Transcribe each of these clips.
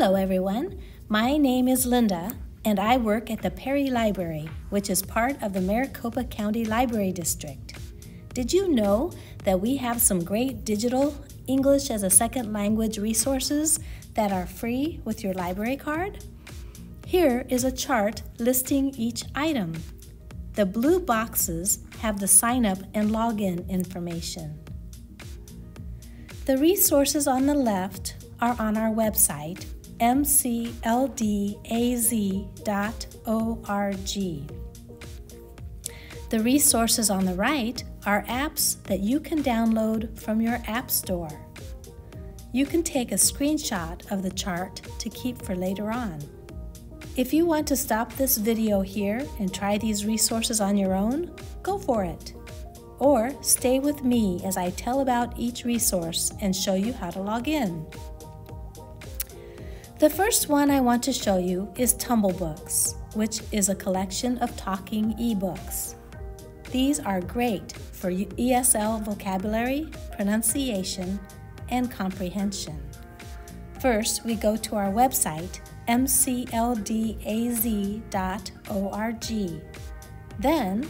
Hello, everyone. My name is Linda, and I work at the Perry Library, which is part of the Maricopa County Library District. Did you know that we have some great digital English as a second language resources that are free with your library card? Here is a chart listing each item. The blue boxes have the sign up and login information. The resources on the left are on our website, mcldaz.org. The resources on the right are apps that you can download from your App Store. You can take a screenshot of the chart to keep for later on. If you want to stop this video here and try these resources on your own, go for it. Or stay with me as I tell about each resource and show you how to log in. The first one I want to show you is Tumblebooks, which is a collection of talking ebooks. These are great for ESL vocabulary, pronunciation, and comprehension. First, we go to our website, mcldaz.org. Then,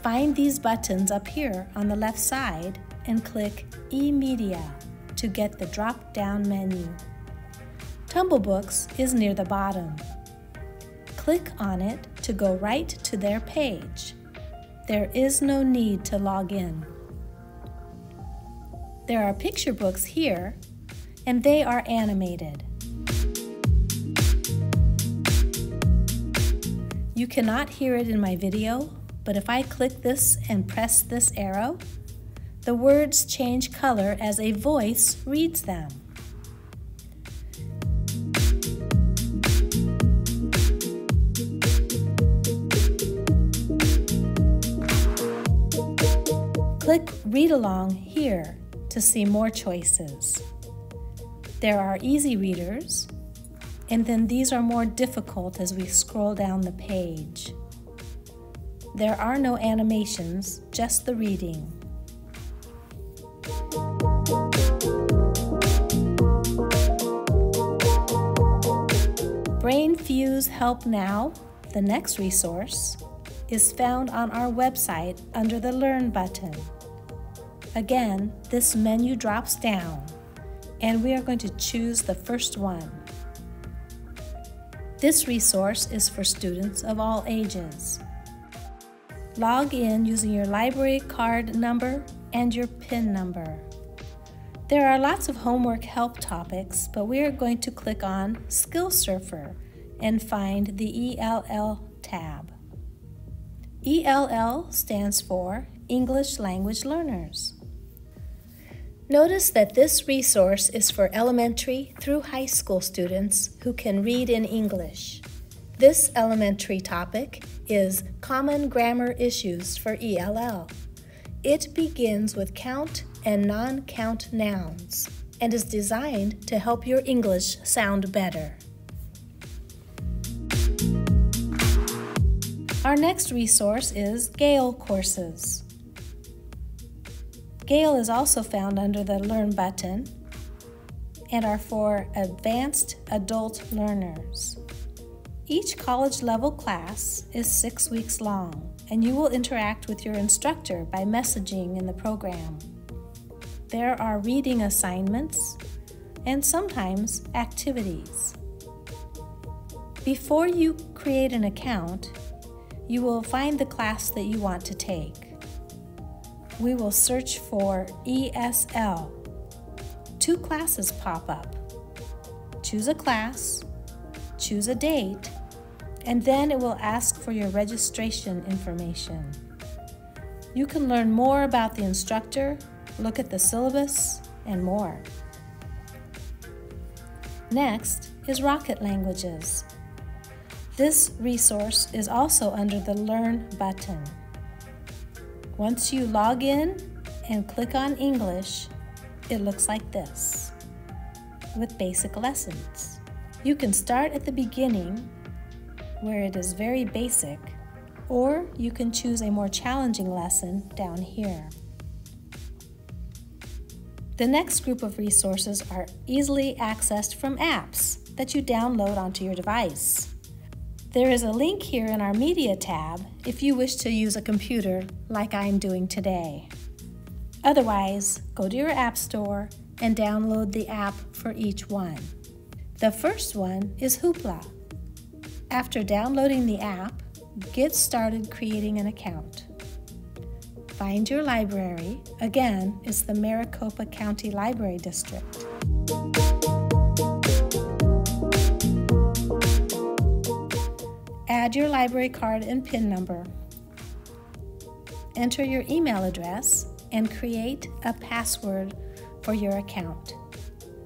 find these buttons up here on the left side and click eMedia to get the drop down menu. Tumblebooks is near the bottom. Click on it to go right to their page. There is no need to log in. There are picture books here, and they are animated. You cannot hear it in my video, but if I click this and press this arrow, the words change color as a voice reads them. Click Read Along here to see more choices. There are easy readers, and then these are more difficult as we scroll down the page. There are no animations, just the reading. BrainFuse Help Now, the next resource, is found on our website under the Learn button. Again, this menu drops down and we are going to choose the first one. This resource is for students of all ages. Log in using your library card number and your PIN number. There are lots of homework help topics, but we are going to click on Skill Surfer and find the ELL tab. ELL stands for English Language Learners. Notice that this resource is for elementary through high school students who can read in English. This elementary topic is Common Grammar Issues for ELL. It begins with count and non count nouns and is designed to help your English sound better. Our next resource is Gale Courses. Gale is also found under the Learn button and are for advanced adult learners. Each college level class is six weeks long, and you will interact with your instructor by messaging in the program. There are reading assignments and sometimes activities. Before you create an account, you will find the class that you want to take we will search for ESL. Two classes pop up. Choose a class, choose a date, and then it will ask for your registration information. You can learn more about the instructor, look at the syllabus, and more. Next is Rocket Languages. This resource is also under the Learn button. Once you log in and click on English, it looks like this with basic lessons. You can start at the beginning where it is very basic, or you can choose a more challenging lesson down here. The next group of resources are easily accessed from apps that you download onto your device. There is a link here in our Media tab if you wish to use a computer like I'm doing today. Otherwise, go to your App Store and download the app for each one. The first one is Hoopla. After downloading the app, get started creating an account. Find your library. Again, it's the Maricopa County Library District. Add your library card and PIN number. Enter your email address and create a password for your account.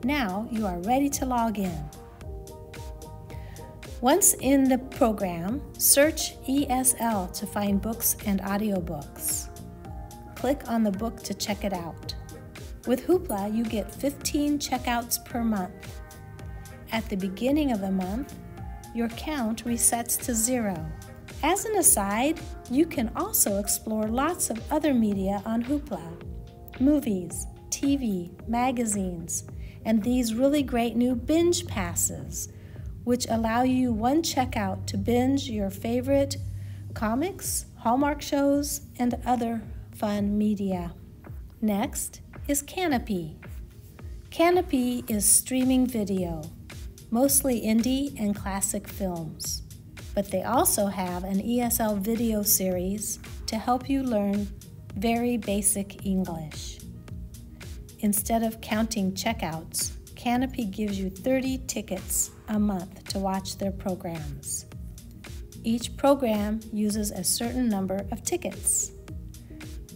Now you are ready to log in. Once in the program, search ESL to find books and audiobooks. Click on the book to check it out. With Hoopla, you get 15 checkouts per month. At the beginning of the month, your count resets to zero. As an aside, you can also explore lots of other media on Hoopla movies, TV, magazines, and these really great new binge passes, which allow you one checkout to binge your favorite comics, Hallmark shows, and other fun media. Next is Kanopy. Kanopy is streaming video mostly indie and classic films. But they also have an ESL video series to help you learn very basic English. Instead of counting checkouts, Kanopy gives you 30 tickets a month to watch their programs. Each program uses a certain number of tickets.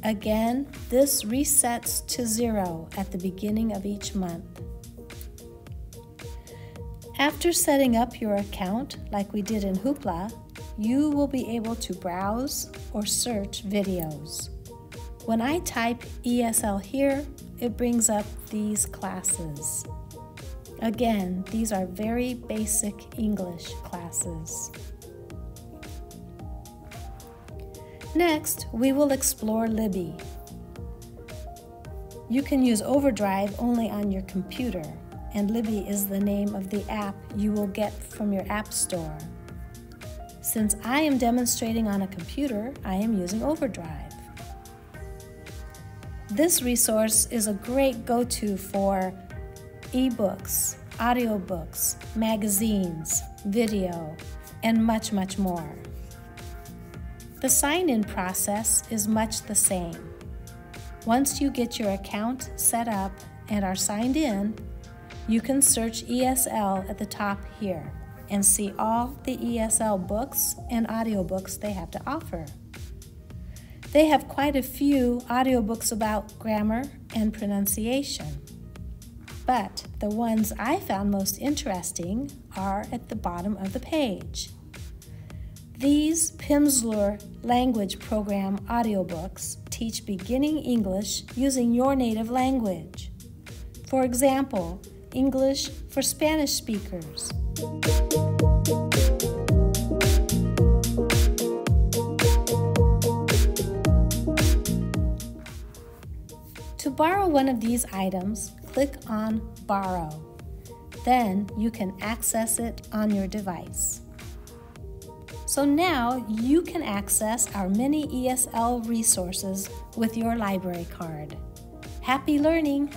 Again, this resets to zero at the beginning of each month. After setting up your account, like we did in Hoopla, you will be able to browse or search videos. When I type ESL here, it brings up these classes. Again, these are very basic English classes. Next, we will explore Libby. You can use Overdrive only on your computer and Libby is the name of the app you will get from your App Store. Since I am demonstrating on a computer, I am using Overdrive. This resource is a great go to for ebooks, audiobooks, magazines, video, and much, much more. The sign in process is much the same. Once you get your account set up and are signed in, you can search ESL at the top here and see all the ESL books and audiobooks they have to offer. They have quite a few audiobooks about grammar and pronunciation. But the ones I found most interesting are at the bottom of the page. These Pimsleur Language Program audiobooks teach beginning English using your native language. For example, English for Spanish speakers. To borrow one of these items, click on Borrow. Then you can access it on your device. So now you can access our many ESL resources with your library card. Happy learning!